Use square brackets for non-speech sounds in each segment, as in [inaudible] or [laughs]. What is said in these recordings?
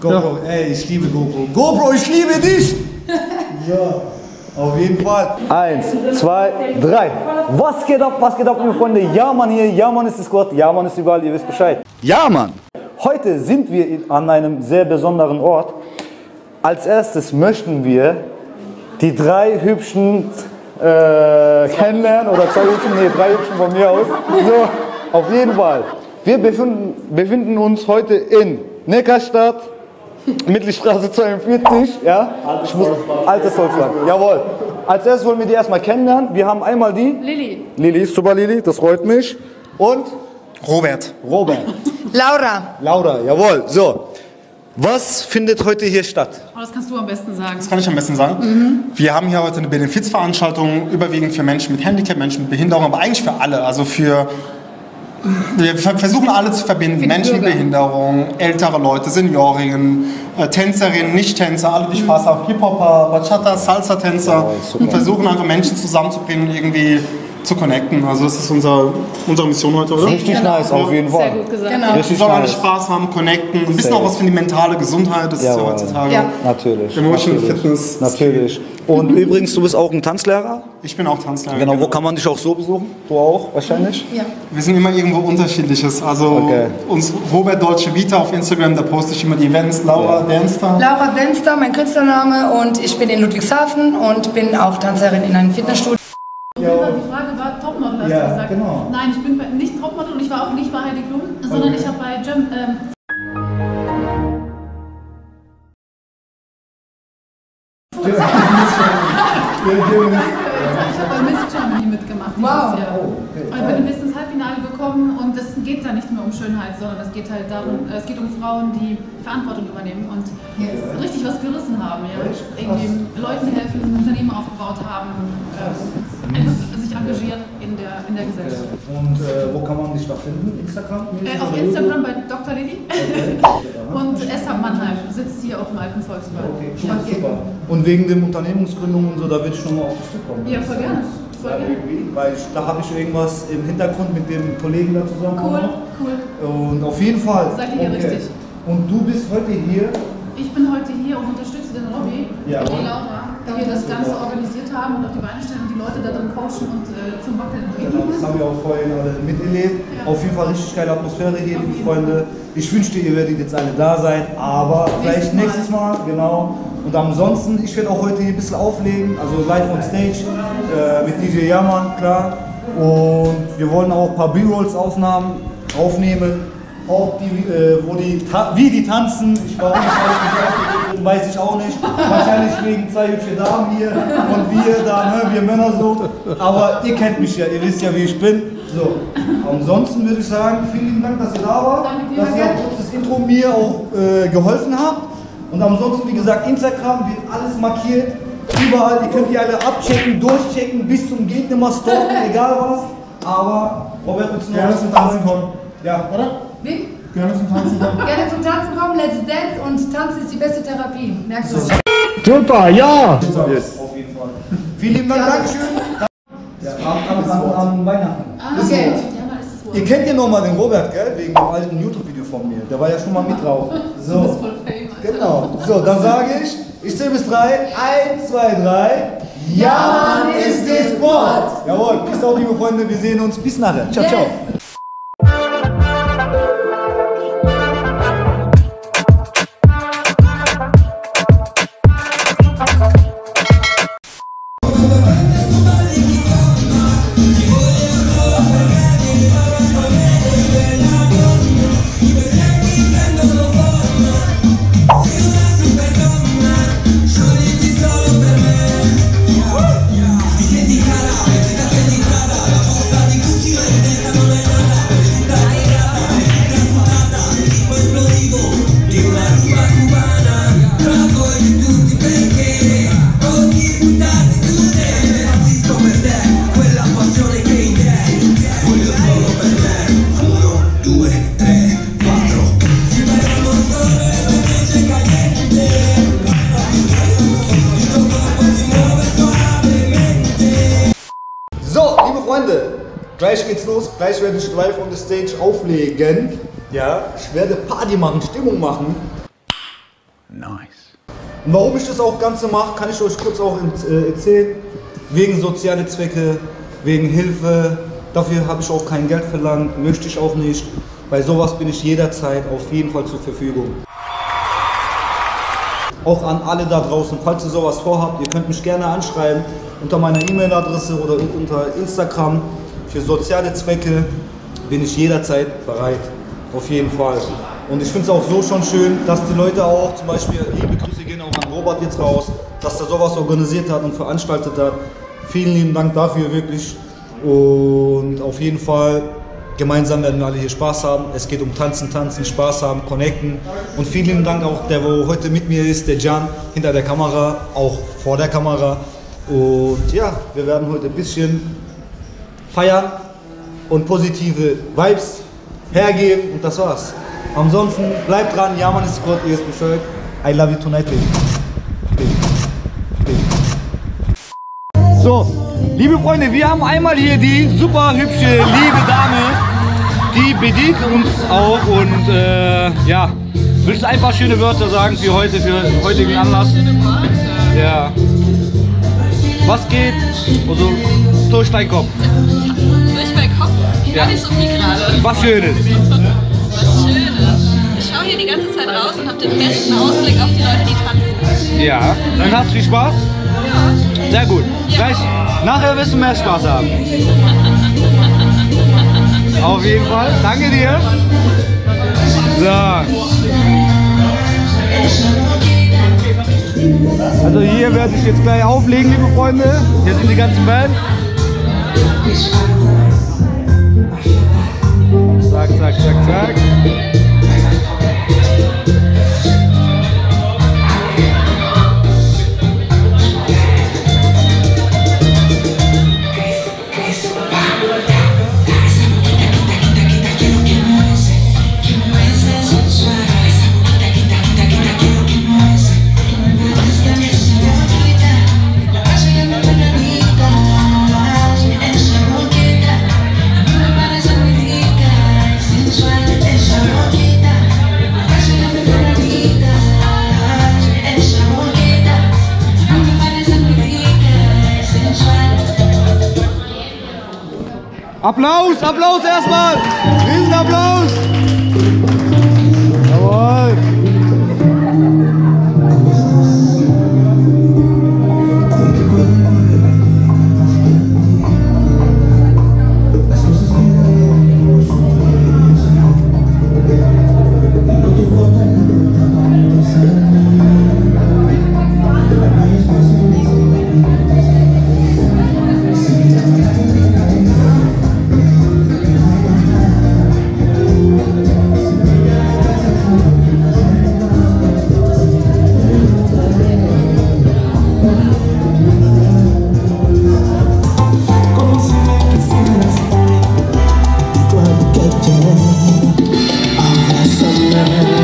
GoPro, ey, ich liebe GoPro. GoPro, ich liebe dich! [laughs] so, auf jeden Fall. Eins, zwei, drei. Was geht ab, was geht ab, liebe Freunde? Ja, Mann hier, ja, Mann ist es Gott, ja, Mann ist überall, ihr wisst Bescheid. Ja, Mann! Heute sind wir in- an einem sehr besonderen Ort. Als erstes möchten wir die drei hübschen äh, kennenlernen oder zwei hübschen, nee, drei hübschen von mir aus. So, auf jeden Fall. Wir befinden, befinden uns heute in Neckarstadt, Mittelstraße 42, ja? Ich muss, altes Volkswagen, jawohl. Als erstes wollen wir die erstmal kennenlernen. Wir haben einmal die Lilly. Lili, super Lili, das freut mich. Und Robert. Robert. Laura. Laura, jawohl. So, was findet heute hier statt? Oh, das kannst du am besten sagen. Das kann ich am besten sagen. Wir haben hier heute eine Benefizveranstaltung, überwiegend für Menschen mit Handicap, Menschen mit Behinderung, aber eigentlich für alle. Also für. Wir ver- versuchen alle zu verbinden. Menschen mit. Behinderung, ältere Leute, Seniorinnen, äh, Tänzerinnen, Nicht-Tänzer, alle, die Spaß haben, Hip-Hopper, Bachata, Salsa-Tänzer super. und versuchen einfach Menschen zusammenzubringen irgendwie zu connecten. Also das ist unser, unsere Mission heute, oder? Richtig nice, auf jeden Sehr Fall. gut gesagt. Genau. Wir Richtig sollen alle nice. Spaß haben, connecten, ein bisschen Sehr auch was für die mentale Gesundheit, das ist ja Jawohl. heutzutage. Ja. Natürlich. Emotion, natürlich, Fitness. Natürlich. Und übrigens, du bist auch ein Tanzlehrer. Ich bin auch Tanzlehrer. Genau, wo kann man dich auch so besuchen? Du auch wahrscheinlich? Ja. Wir sind immer irgendwo unterschiedliches. Also Okay. uns Robert Deutsche Vita auf Instagram, da poste ich immer die Events. Laura Danster. Laura Denster, mein Künstlername und ich bin in Ludwigshafen und bin auch Tanzerin in einem Fitnessstudio. Die Frage war Topmodel, hast Ja, du gesagt. genau. Nein, ich bin nicht Topmodel und ich war auch nicht bei Heidi Klum, sondern ich habe bei Jam, ähm, [laughs] ich habe bei Miss Germany mitgemacht dieses Wow. Jahr. Und bin bis ins Halbfinale gekommen und es geht da nicht mehr um Schönheit, sondern es geht halt darum, es geht um Frauen, die Verantwortung übernehmen und richtig was gerissen haben, ja. Irgendwie Leuten helfen, Unternehmen aufgebaut haben, äh, einfach sich engagieren in der, in der Gesellschaft. Und äh, wo kann man dich da finden? Instagram? Äh, auf Instagram bei Dr. Lilly. [laughs] Und Essa Mannheim sitzt hier auf dem alten Volkswagen. Okay, super, super. Und wegen dem Unternehmensgründung und so, da würde ich schon mal auf dich zukommen. Ja, voll gerne. Voll gerne. Weil ich, da habe ich irgendwas im Hintergrund mit dem Kollegen da zusammen. Cool, cool. Und auf jeden Fall. Seid ihr hier richtig. Und du bist heute hier. Ich bin heute hier und unterstütze den Robby Ja. die Laura, die hier das Ganze organisiert haben und auf die Beine stellen und die Leute da drin coachen und äh, zum Wackeln Genau, bringen. das haben wir auch vorhin alle miterlebt. Auf jeden Fall richtig geile Atmosphäre hier, liebe Freunde. Ich wünschte, ihr werdet jetzt alle da sein, aber vielleicht Nächstes nächstes Mal, genau. Und ansonsten, ich werde auch heute hier ein bisschen auflegen, also live on stage äh, mit DJ Yaman, klar. Und wir wollen auch ein paar B-Rolls aufnahmen, aufnehmen. Auch die, äh, wo die, wie die tanzen, ich warum ich alles nicht aufgegeben bin, weiß ich auch nicht. Wahrscheinlich wegen zwei hübsche Damen hier und wir da, ne, wir Männer so. Aber ihr kennt mich ja, ihr wisst ja, wie ich bin. So, ansonsten würde ich sagen, vielen lieben Dank, dass ihr da wart, Danke dir, dass ihr auch kurz das Intro mir auch äh, geholfen habt. Und ansonsten, wie gesagt, Instagram wird alles markiert. Überall, ihr könnt die alle abchecken, durchchecken, bis zum geht nimmer stalken, egal was. Aber Robert, willst du noch was zum Tanzen kommen. Ja, oder? Wie? Gerne zum Tanzen kommen. Gerne zum Tanzen kommen, let's dance und Tanzen ist die beste Therapie. Merkst du? Super, ja! Auf jeden Fall. Vielen lieben Dank, Dankeschön. Ja, an, an, an, an Weihnachten. Ah, Okay. Ihr kennt ja nochmal den Robert, gell? Wegen dem alten YouTube-Video von mir. Der war ja schon mal mit drauf. [laughs] Du bist So, voll fame, genau. So, dann sage ich, ich zähle bis drei. Eins, zwei, drei. Ja, Mann, ist der Sport. Jawohl, bis auch, liebe Freunde. Wir sehen uns. Bis nachher. Ciao, ciao. Gleich geht's los. Gleich werde ich live on the stage auflegen. Ja, ich werde Party machen, Stimmung machen. Nice. Und warum ich das auch Ganze mache, kann ich euch kurz auch äh, erzählen. Wegen soziale Zwecke, wegen Hilfe. Dafür habe ich auch kein Geld verlangt, möchte ich auch nicht. Bei sowas bin ich jederzeit auf jeden Fall zur Verfügung. Auch an alle da draußen, falls ihr sowas vorhabt, ihr könnt mich gerne anschreiben unter meiner E-Mail-Adresse oder unter Instagram. Für soziale Zwecke bin ich jederzeit bereit. Auf jeden Fall. Und ich finde es auch so schon schön, dass die Leute auch, zum Beispiel, liebe Grüße gehen auch an Robert jetzt raus, dass er sowas organisiert hat und veranstaltet hat. Vielen lieben Dank dafür wirklich. Und auf jeden Fall, gemeinsam werden wir alle hier Spaß haben. Es geht um Tanzen, Tanzen, Spaß haben, Connecten. Und vielen lieben Dank auch, der wo heute mit mir ist, der Jan, hinter der Kamera, auch vor der Kamera. Und ja, wir werden heute ein bisschen feiern und positive Vibes hergeben und das war's. Ansonsten bleibt dran, ja man ist Gott, ihr ist Bescheid. I love you tonight, baby. So, liebe Freunde, wir haben einmal hier die super hübsche, liebe Dame, die bedient uns auch und äh, ja, willst du ein paar schöne Wörter sagen für heute, für heutigen Anlass? Ja. Was geht? Also durch deinen Kopf. Ja. Nicht so viel gerade. Was Schönes. Was Schönes. Ich schaue hier die ganze Zeit raus und habe den besten Ausblick auf die Leute, die tanzen. Ja. Dann hast du viel Spaß? Ja. Sehr gut. Gleich, nachher wirst du mehr Spaß haben. [laughs] Auf jeden Fall. Danke dir. So. Also hier werde ich jetzt gleich auflegen, liebe Freunde. Hier sind die ganzen Band. Zack, zack, zack, zack. Applaus, Applaus erstmal! Of the summer.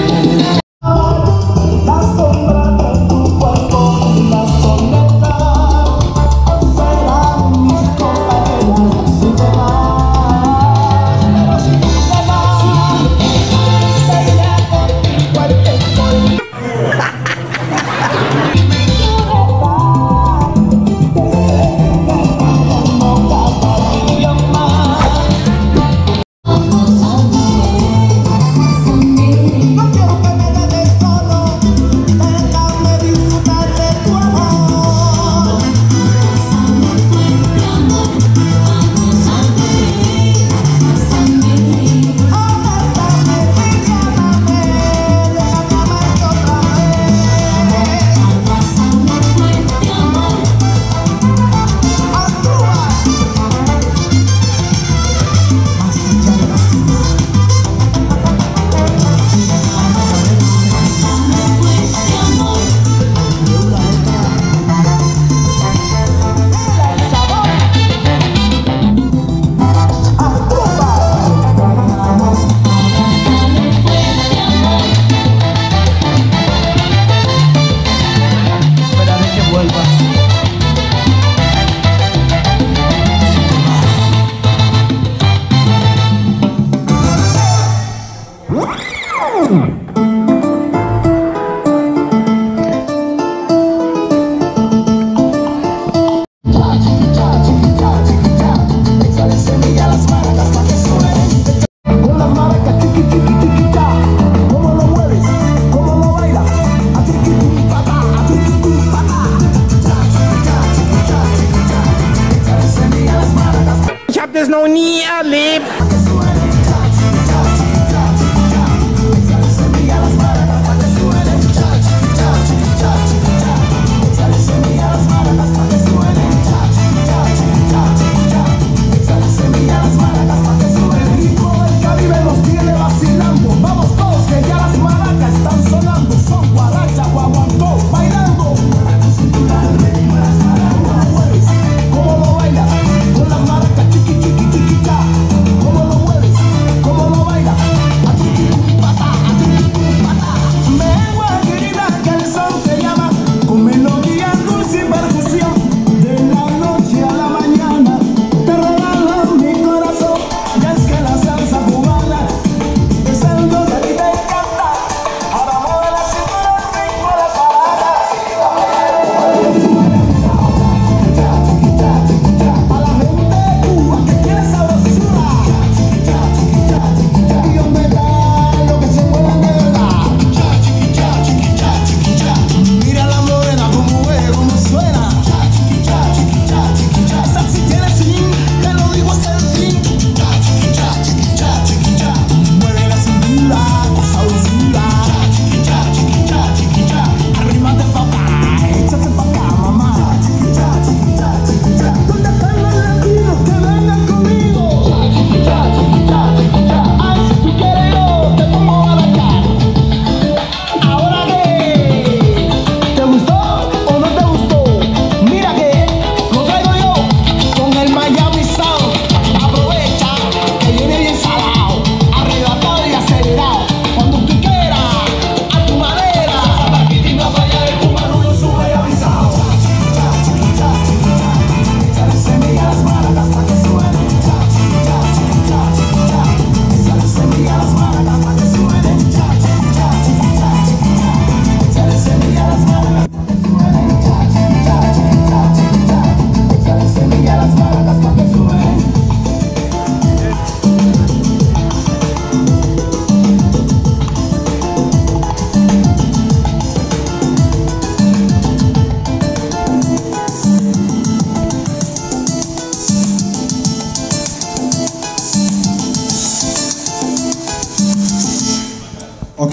there's no need, I live.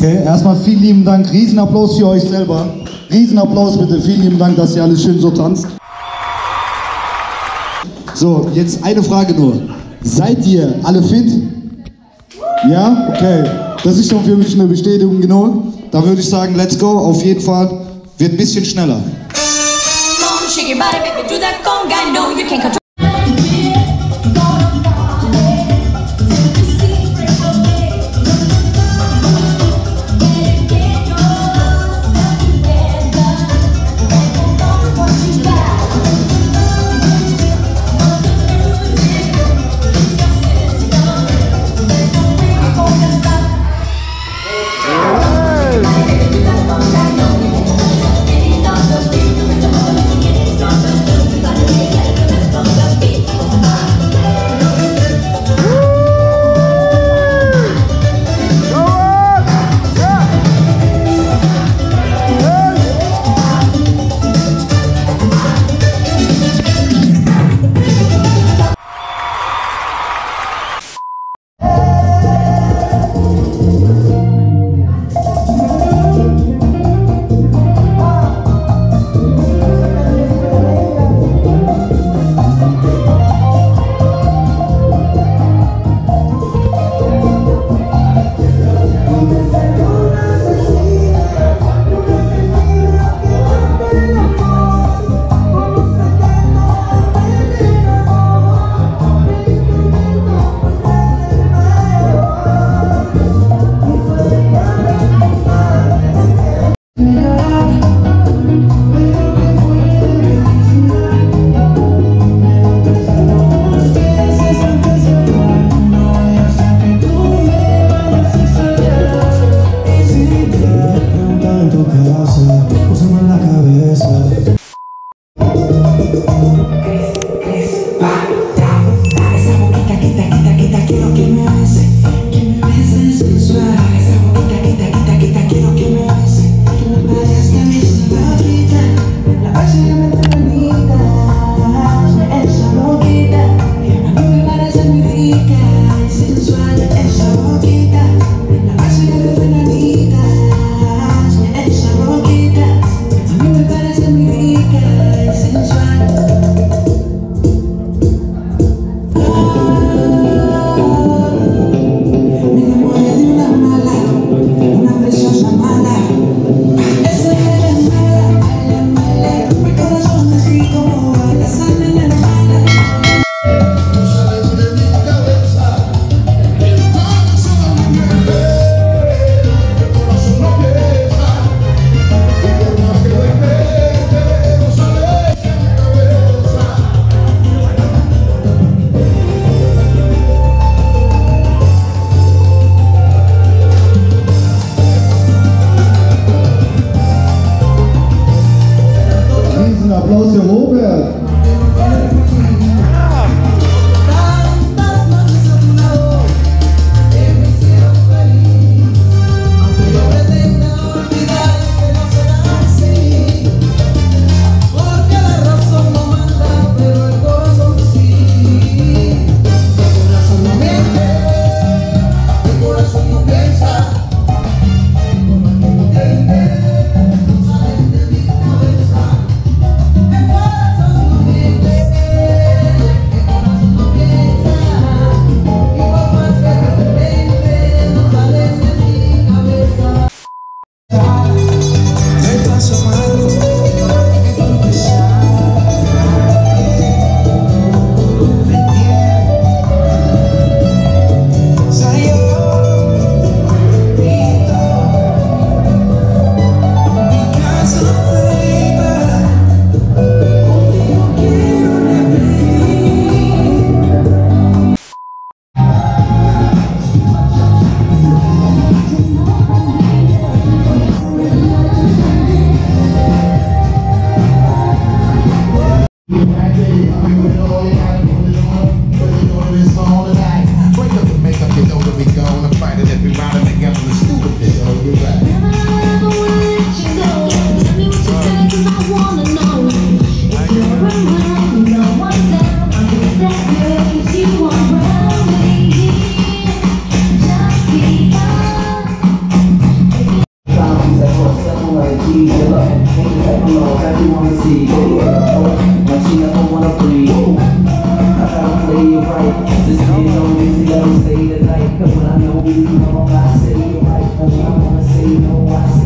Okay, erstmal vielen lieben Dank. Riesenapplaus für euch selber. Riesenapplaus bitte. Vielen lieben Dank, dass ihr alle schön so tanzt. So, jetzt eine Frage nur. Seid ihr alle fit? Ja? Okay. Das ist schon für mich eine Bestätigung genau. Da würde ich sagen, let's go. Auf jeden Fall wird ein bisschen schneller. Riesen Applaus für Robert. This shit on me, see, I'll Cause when I know you, mama, I say you right But I wanna say no, I say